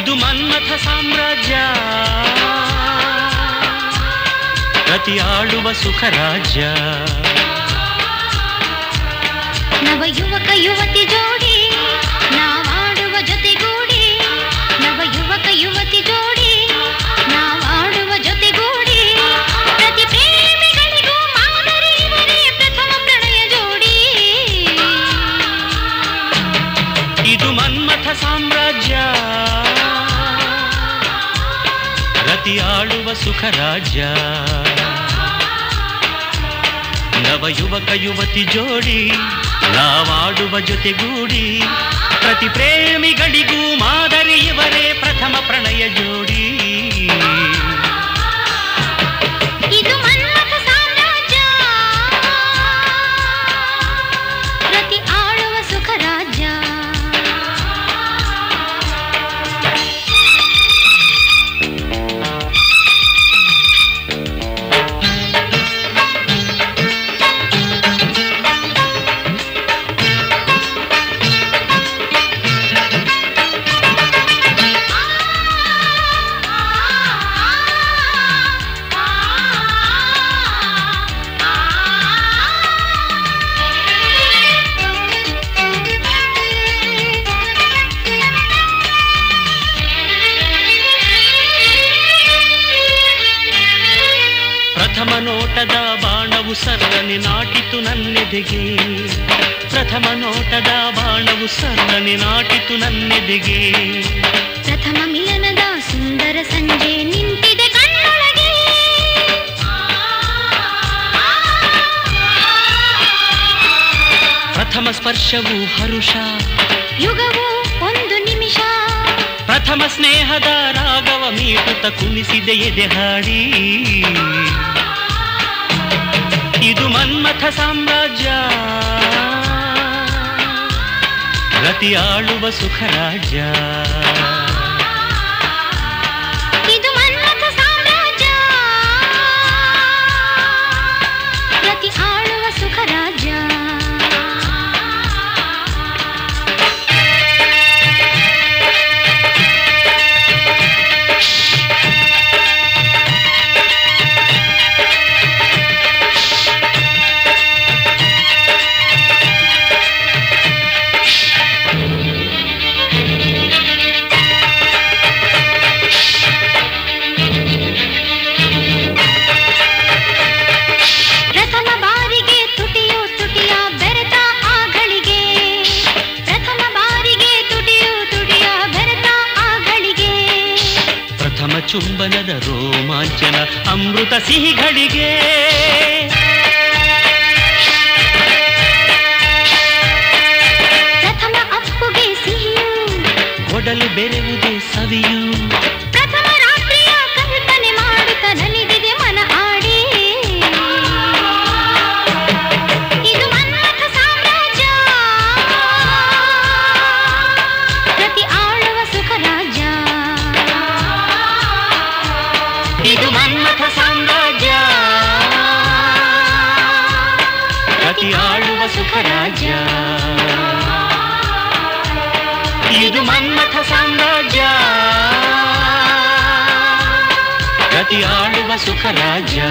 ಇದು ಮನ್ಮಥ ಸಾಮ್ರಾಜ್ಯ. ಪ್ರತಿ ಆಳುವ ಸುಖ ರಾಜ್ಯ ನವ ಯುವಕ ಯುವತಿ ಜೋಡಿ ನಾವಾಡುವ ಜೊತೆಗೂಡಿ ರತಿ ಆಳುವ ಸುಖ ರಾಜ್ಯ ನವ ಯುವಕ ಯುವತಿ ಜೋಡಿ ನಾವಾಡುವ ಜೊತೆಗೂಡಿ ಪ್ರತಿ ಪ್ರೇಮಿಗಳಿಗೂ ಮಾದರಿ ಇವರೇ ಪ್ರಥಮ ಪ್ರಣಯ ಜೋಡಿ ಪ್ರಥಮ ನೋಟದ ಬಾಣವು ಸರ್ರನೆ ನಾಟಿತು ನನ್ನೆದೆಗೆ. ಪ್ರಥಮ ನೋಟದ ಬಾಣವು ಸರ್ರನೆ ನಾಟಿತು ನನ್ನೆದೆಗೆ. ಪ್ರಥಮ ಮಿಲನದ ಸುಂದರ ಸಂಜೆ ನಿಂತಿದೆ ಕಣ್ಣೊಳಗೆ. ಪ್ರಥಮ ಸ್ಪರ್ಶವು ಹರುಷ. ಯುಗವು ಒಂದು ನಿಮಿಷ. ಪ್ರಥಮ ಸ್ನೇಹದ ರಾಗವ ಮೀಟುತ ಕುಣಿಸಿದೆ ಎದೆ ಹಾಡಿ. ಇದು ಮನ್ಮಥ ಸಾಮ್ರಾಜ್ಯ ರತಿ ಆಳುವ ಚುಂಬನದ ರೋಮಾಂಚನ ಅಮೃತ ಸಿಹಿಗಳಿಗೆ. ಪ್ರಥಮ ಅಪ್ಪುಗೆ ಸಿಹಿಯು ಒಡಲು ಬೆರೆವುದೇ ಸವಿಯು. ಪ್ರತಿ ಆಳುವ ಸುಖ ರಾಜ್ಯ ಇದು ಮನ್ಮಥ ಸಾಮ್ರಾಜ್ಯ ಪ್ರತಿ ಆಳುವ ಸುಖ ರಾಜ್ಯ